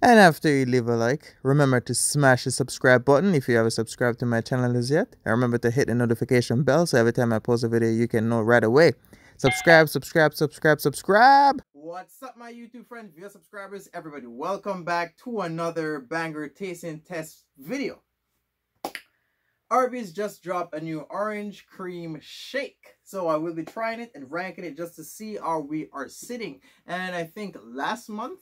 And after you leave a like, remember to smash the subscribe button if you haven't subscribed to my channel as yet. And remember to hit the notification bell so every time I post a video, you can know right away. Subscribe, subscribe, subscribe, subscribe. What's up, my YouTube friends, viewer subscribers, everybody? Welcome back to another banger tasting test video. Arby's just dropped a new orange cream shake. So I will be trying it and ranking it just to see how we are sitting. And I think last month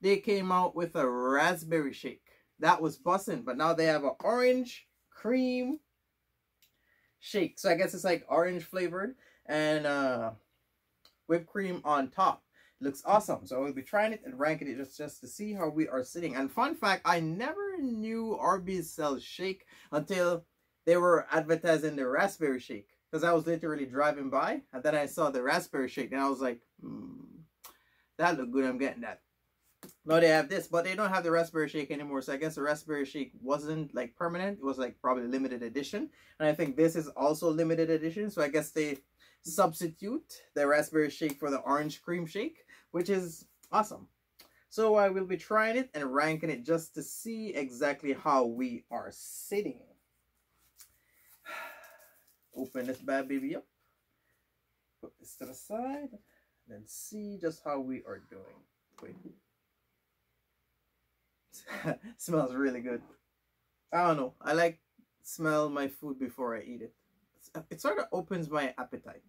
they came out with a raspberry shake. That was bussin', but now they have an orange cream shake. So I guess it's like orange flavored and uh, whipped cream on top. Looks awesome. So I will be trying it and ranking it just, just to see how we are sitting. And fun fact, I never knew Arby's sells shake until they were advertising the raspberry shake. Because I was literally driving by and then I saw the raspberry shake and I was like, hmm, that look good. I'm getting that. No, they have this, but they don't have the raspberry shake anymore. So I guess the raspberry shake wasn't like permanent. It was like probably limited edition. And I think this is also limited edition. So I guess they substitute the raspberry shake for the orange cream shake, which is awesome. So I will be trying it and ranking it just to see exactly how we are sitting. Open this bad baby up. Put this to the side. Then see just how we are doing. Wait. smells really good. I don't know. I like smell my food before I eat it. It sort of opens my appetite.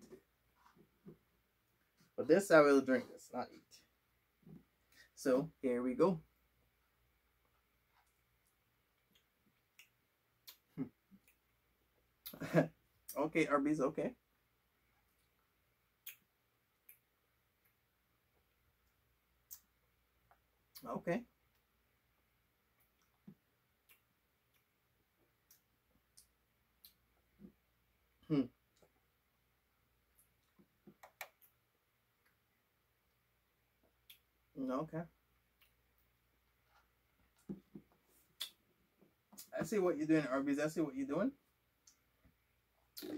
But this I will drink this, not eat. So here we go. Hmm. okay, Arby's okay. Okay. Hmm. Okay. I see what you're doing, Arby's. I see what you're doing.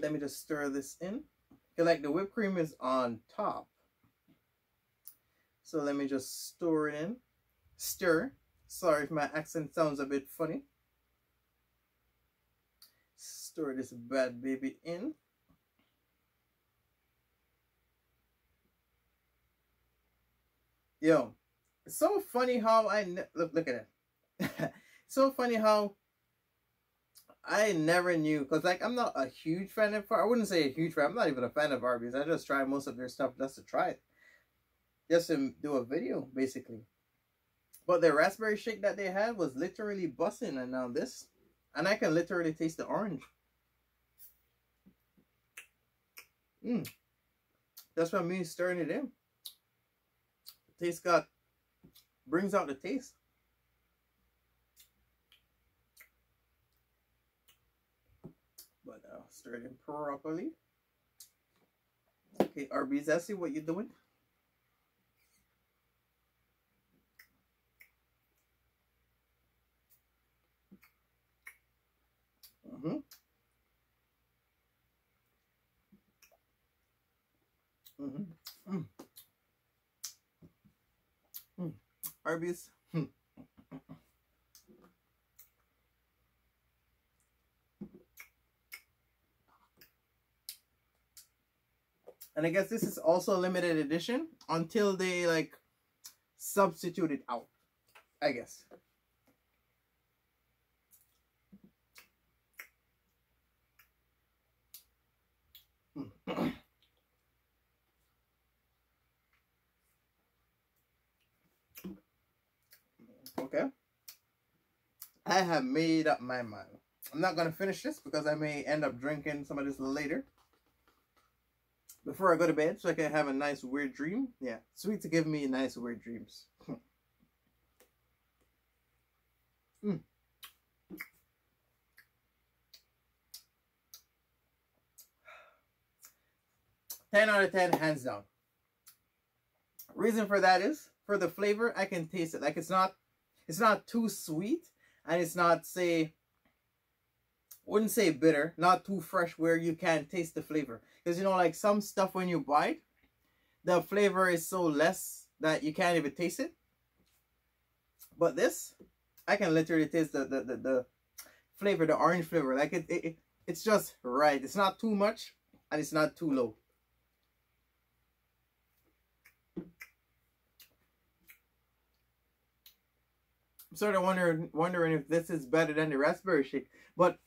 Let me just stir this in. Feel like the whipped cream is on top. So let me just stir it in. Stir. Sorry if my accent sounds a bit funny. Stir this bad baby in. Yo, so funny how I look look at it. so funny how I never knew because like I'm not a huge fan of I wouldn't say a huge fan. I'm not even a fan of Arby's. I just try most of their stuff just to try it, just to do a video basically. But the raspberry shake that they had was literally busting, and now this, and I can literally taste the orange. Mmm. That's what I mean stirring it in. Taste got brings out the taste. But uh, stir it in properly. Okay, Arby's, I see what you're doing. Mm-hmm. Mm-hmm. Mm. Hmm. And I guess this is also a limited edition until they like substitute it out. I guess. Hmm. okay? I have made up my mind. I'm not to finish this because i may end up drinking some of this later. Before i go to bed so i can have a nice weird dream. Yeah sweet to give me nice weird dreams. Mm. 10 out of 10 hands down. Reason for that is for the flavor i can taste it. Like it's not it's not too sweet and it's not say wouldn't say bitter not too fresh where you can't taste the flavor because you know like some stuff when you bite the flavor is so less that you can't even taste it But this, I can literally taste the the, the, the flavor, the orange flavor. Like it, it, it's just right. It's not too much and it's not too low. I'm sort of wondering wondering if this is better than the raspberry shake. But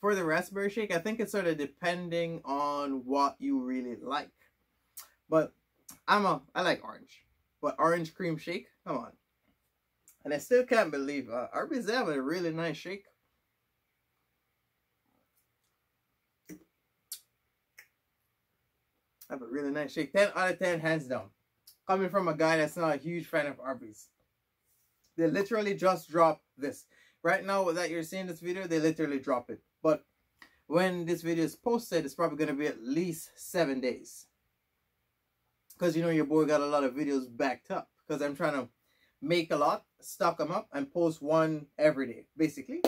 for the raspberry shake, I think it's sort of depending on what you really like. But I'm a I like orange. But orange cream shake, come on. And I still can't believe uh, Arby's have a really nice shake. have a really nice shake. 10 out of 10, hands down. Coming from a guy that's not a huge fan of Arby's. They literally just drop this. Right now that you're seeing this video, they literally drop it. But when this video is posted, it's probably going to be at least seven days. Because you know your boy got a lot of videos backed up. Because I'm trying to make a lot, stock them up, and post one every day, basically.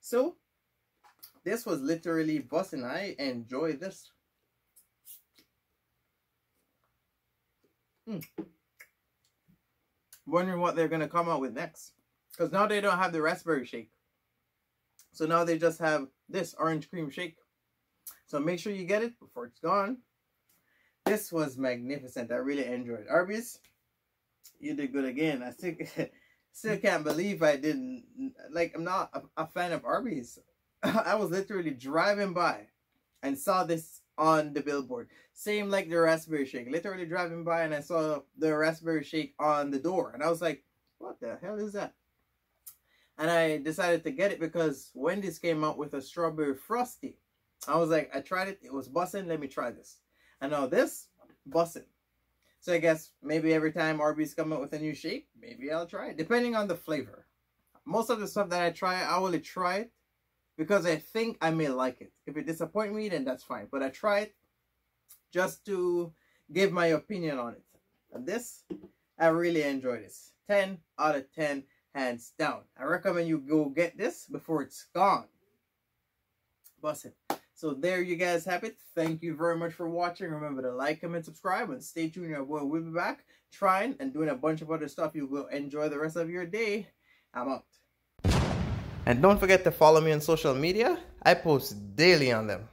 So, this was literally busting. I enjoy this. Hmm. Wondering what they're going to come out with next. Because now they don't have the raspberry shake. So now they just have this orange cream shake. So make sure you get it before it's gone. This was magnificent. I really enjoyed Arby's, you did good again. I still, still can't believe I didn't, like, I'm not a, a fan of Arby's. I was literally driving by and saw this on the billboard. Same like the raspberry shake. Literally driving by and I saw the raspberry shake on the door. And I was like, what the hell is that? And I decided to get it because Wendy's came out with a strawberry frosty. I was like, I tried it. It was busting. Let me try this. And now this, busting. So I guess maybe every time Arby's come out with a new shake, maybe I'll try it. Depending on the flavor. Most of the stuff that I try, I will try it because I think I may like it. If it disappoint me, then that's fine. But I tried just to give my opinion on it. And this, I really enjoy this. 10 out of 10, hands down. I recommend you go get this before it's gone. Bust it. So there you guys have it. Thank you very much for watching. Remember to like, comment, subscribe, and stay tuned. Boy will be back trying and doing a bunch of other stuff. You will enjoy the rest of your day. I'm out. And don't forget to follow me on social media. I post daily on them.